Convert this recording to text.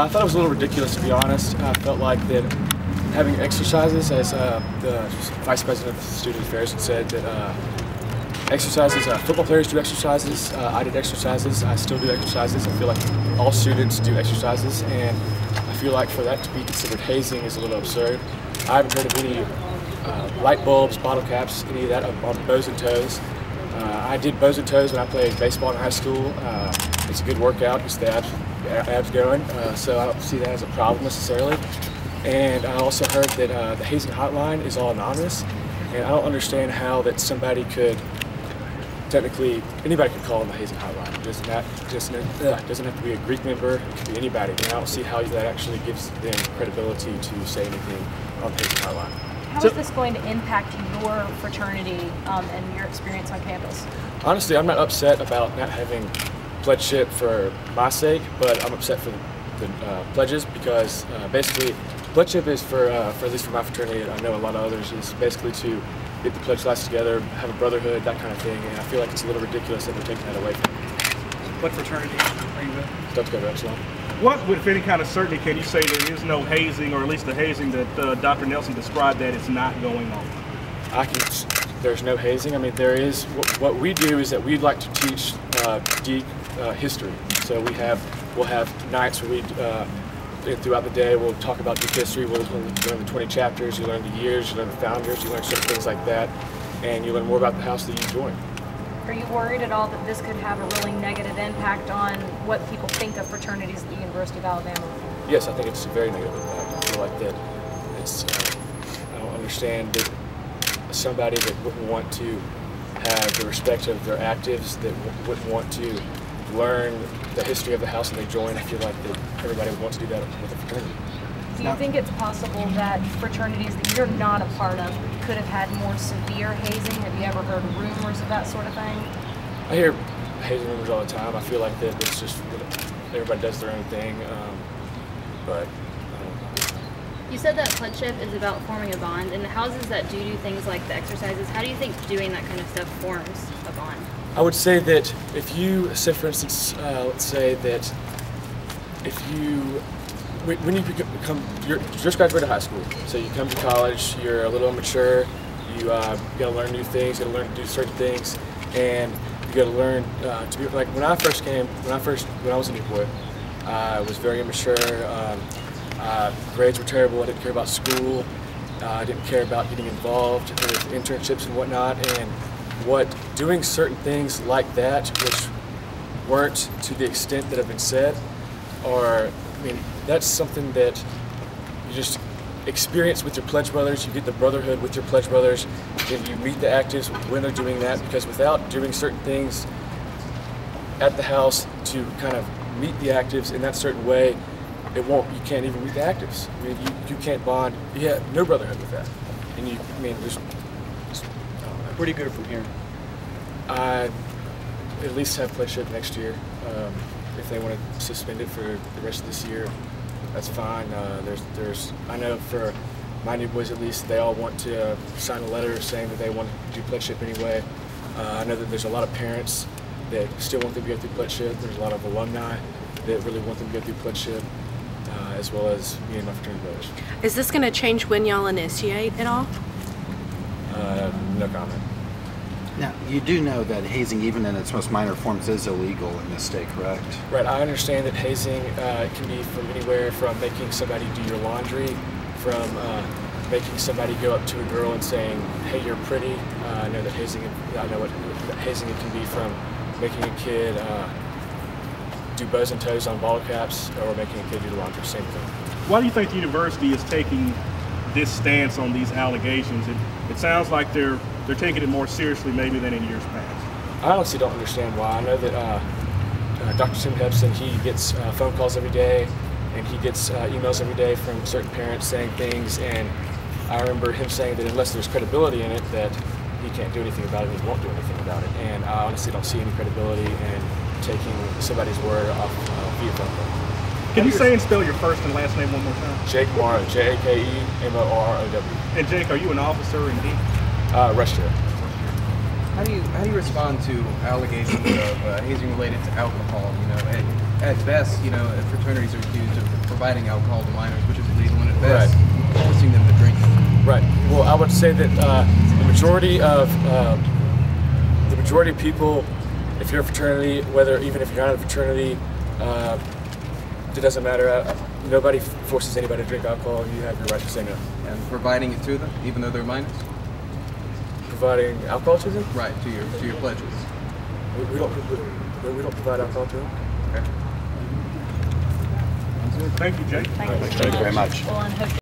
I thought it was a little ridiculous to be honest. I felt like that having exercises, as uh, the vice president of student affairs had said, that uh, exercises, uh, football players do exercises, uh, I did exercises, I still do exercises. I feel like all students do exercises, and I feel like for that to be considered hazing is a little absurd. I haven't heard of any uh, light bulbs, bottle caps, any of that on bows and toes. Uh, I did bows and toes when I played baseball in high school. it's a good workout, It's the abs abs going, uh, so I don't see that as a problem necessarily. And I also heard that uh, the hazing hotline is all anonymous, and I don't understand how that somebody could technically anybody could call on the hazing hotline. It doesn't have, just, uh, doesn't have to be a Greek member. It could be anybody. And I don't see how that actually gives them credibility to say anything on the hazing hotline. How so, is this going to impact your fraternity um, and your experience on campus? Honestly, I'm not upset about not having pledgeship for my sake, but I'm upset for the, the uh, pledges because uh, basically pledgeship is for, uh, for at least for my fraternity, and I know a lot of others, is basically to get the pledge class together, have a brotherhood, that kind of thing, and I feel like it's a little ridiculous that they're taking that away from me. What fraternity are you with? Delta Kappa Epsilon. What, with any kind of certainty, can you say there is no hazing, or at least the hazing that uh, Dr. Nelson described that is not going on? I can there's no hazing. I mean, there is, what we do is that we'd like to teach uh, Deke uh, history. So we have, we'll have nights where we, uh, throughout the day, we'll talk about Deke history. We'll, we'll learn the 20 chapters, you learn the years, you learn the founders, you learn certain things like that, and you learn more about the house that you join. Are you worried at all that this could have a really negative impact on what people think of fraternities at the University of Alabama? Yes, I think it's a very negative impact. I feel like that it's, uh, I don't understand that somebody that wouldn't want to have the respect of their actives, that wouldn't want to learn the history of the house and they join, I feel like that everybody wants to do that with a fraternity. Do you think it's possible that fraternities that you're not a part of could have had more severe hazing? Have you ever heard rumors of that sort of thing? I hear hazing rumors all the time. I feel like that it's just everybody does their own thing, um, but you said that pledgeship is about forming a bond, and the houses that do do things like the exercises, how do you think doing that kind of stuff forms a bond? I would say that if you, say for instance, uh, let's say that if you, when you become, you're just graduated high school, so you come to college, you're a little immature, you, uh, gotta learn new things, you gotta learn to do certain things, and you gotta learn uh, to be, like when I first came, when I first, when I was a new boy, I was very immature, um, uh, grades were terrible. I didn't care about school. Uh, I didn't care about getting involved with internships and whatnot. And what doing certain things like that, which weren't to the extent that have been said, are, I mean, that's something that you just experience with your pledge brothers. You get the brotherhood with your pledge brothers, and you meet the actives when they're doing that. Because without doing certain things at the house to kind of meet the actives in that certain way, it won't. You can't even meet the actives. I mean, you, you can't bond. Yeah, no brotherhood with that. And you, I mean, there's. Where do you go from here? I at least have pledgeship next year. Um, if they want to suspend it for the rest of this year, that's fine. Uh, there's, there's. I know for my new boys at least, they all want to uh, sign a letter saying that they want to do pledgeship anyway. Uh, I know that there's a lot of parents that still want them to go through pledgeship. There's a lot of alumni that really want them to go through pledgeship uh, as well as me and my fraternity. Is this going to change when y'all initiate at all? Uh, no comment. Now, you do know that hazing, even in its most minor forms, is illegal in this state, correct? Right. I understand that hazing uh, can be from anywhere from making somebody do your laundry, from uh, making somebody go up to a girl and saying, "Hey, you're pretty." Uh, I know that hazing. I know what hazing it can be from making a kid uh, do bows and toes on ball caps or making a kid do the laundry, same thing. Why do you think the university is taking this stance on these allegations? It, it sounds like they're they're taking it more seriously maybe than in years past. I honestly don't understand why. I know that uh, uh, Dr. Tim Hebson, he gets uh, phone calls every day and he gets uh, emails every day from certain parents saying things and I remember him saying that unless there's credibility in it that he can't do anything about it and he won't do anything about it. And I honestly don't see any credibility in taking somebody's word off uh, via phone call. Can you say and spell your first and last name one more time? Jake Morrow, J-A-K-E-M-O-R-O-W. And Jake, are you an officer in D? Uh, rush How do you how do you respond to allegations of uh, hazing related to alcohol? You know, at best, you know, fraternities are accused of providing alcohol to minors, which is illegal, and at best, forcing them to drink. Right. Well, I would say that uh, the majority of um, the majority of people, if you're a fraternity, whether even if you're not a fraternity, uh, it doesn't matter. Uh, nobody forces anybody to drink alcohol. You have your right to say no. And providing it to them, even though they're minors? Providing alcohol to them, Right, to your to your pledges. we, we don't. We, we don't provide alcohol to them. Okay. Thank you, Jake. Thank you Thank you very much. Well, and hope